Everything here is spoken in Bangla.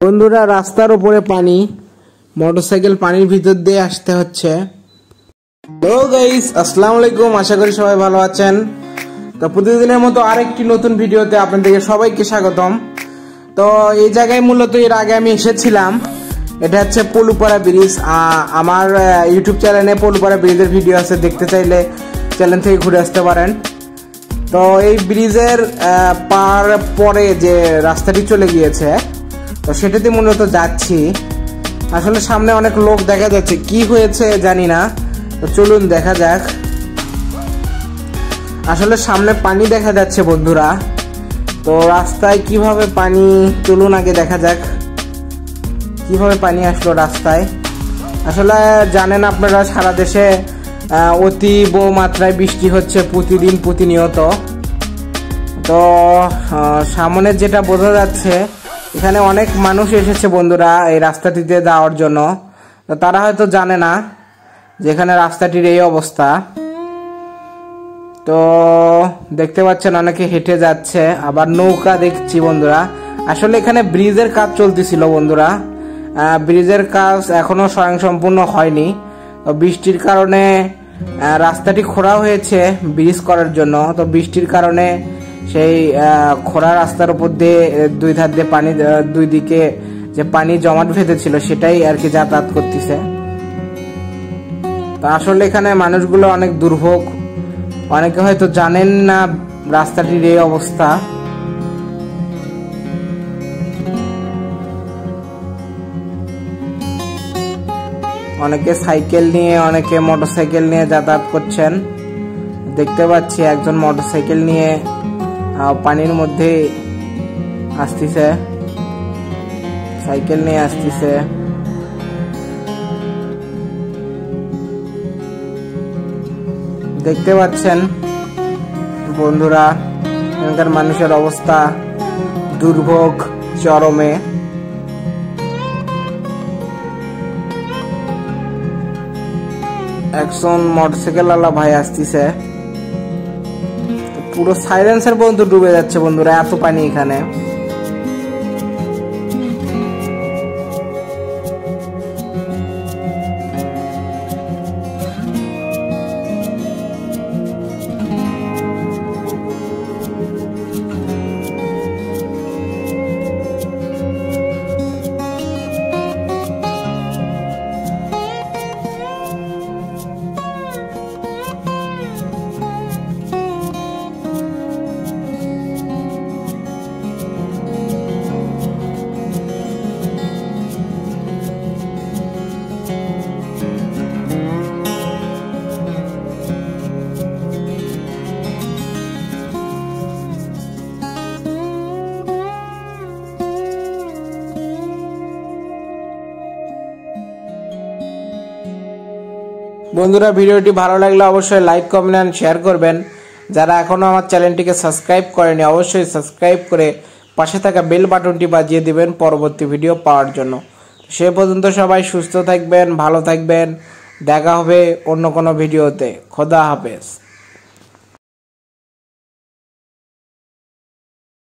বন্ধুরা, রাস্তার উপরে পানি, মোটরসাইকেল পানির ভিতর দিয়ে আসতে হচ্ছে। আসসালামু আলাইকুম, আশা করি সবাই ভালো আছেন। তো প্রতিদিনের মতো আরেকটি নতুন ভিডিওতে আপনাদেরকে সবাইকে স্বাগতম। তো এই জায়গায় মূলত এর আগে আমি এসেছিলাম। এটা হচ্ছে পলুপাড়া ব্রিজ। আমার ইউটিউব চ্যানেলে পলুপাড়া ব্রিজের ভিডিও আছে, দেখতে চাইলে চ্যানেল থেকে ঘুরে আসতে পারেন। তো এই ব্রিজের পার পরে যে রাস্তাটি চলে গিয়েছে তো সেটাতে মূলত যাচ্ছি। আসলে সামনে অনেক লোক দেখা যাচ্ছে। কি হয়েছে জানি না। তো চলুন দেখা যাক। আসলে সামনে পানি দেখা যাচ্ছে বন্ধুরা। তো রাস্তায় কীভাবে পানি চলুন আগে দেখা যাক। কীভাবে পানি আসলো রাস্তায়? আসলে জানেন আপনারা, সারা দেশে অতীব মাত্রায় বৃষ্টি হচ্ছে প্রতিদিন প্রতিনিয়ত। তো সামনে যেটা বোঝা যাচ্ছে এখানে অনেক মানুষ এসেছে বন্ধুরা এই রাস্তাটিতে যাওয়ার জন্য। তারা হয়তো জানে না যেখানে রাস্তাটির এই অবস্থা। তো দেখতে পাচ্ছেন অনেকে হেঁটে যাচ্ছে, আবার নৌকা দেখছি বন্ধুরা। আসলে এখানে ব্রিজের কাজ চলতেছিল বন্ধুরা। ব্রিজের কাজ এখনও স্বয়ংসম্পূর্ণ হয়নি। তো বৃষ্টির কারণে রাস্তাটি খোঁড়া হয়েছে ব্রিজ করার জন্য। তো বৃষ্টির কারণে সেই খোঁড়া রাস্তার উপর দিয়ে দুই ধার দিয়ে পানি দুই দিকে যে পানি জমাট ভেতেছিল সেটাই আর কি যাতায়াত করতেছে। তো আসলে এখানে মানুষগুলো অনেক দুর্ভোগ। অনেকে হয়তো জানেন না রাস্তাটির এই অবস্থা। অনেকে সাইকেল নিয়ে, অনেকে মোটরসাইকেল নিয়ে যাতায়াত করছেন। দেখতে পাচ্ছি একজন মোটরসাইকেল নিয়ে পানির মধ্যে আসতেছে সাইকেল নিয়ে আসতেছে দেখতে পাচ্ছেন বন্ধুরা এখানকার মানুষের অবস্থা দুর্ভোগ চরমে একজন মোটরসাইকেল আলা ভাই আসতেছে পুরো সাইলেন্সের পর্যন্ত ডুবে যাচ্ছে বন্ধুরা এত পানি এখানে। বন্ধুরা, ভিডিওটি ভালো লাগলে অবশ্যই লাইক কমেন্ট অ্যান্ড শেয়ার করবেন। যারা এখনও আমার চ্যানেলটিকে সাবস্ক্রাইব করেনি, অবশ্যই সাবস্ক্রাইব করে পাশে থাকা বেল বাটনটি বাজিয়ে দিবেন পরবর্তী ভিডিও পাওয়ার জন্য। সে পর্যন্ত সবাই সুস্থ থাকবেন, ভালো থাকবেন। দেখা হবে অন্য কোনো ভিডিওতে খোদা হাফেজ।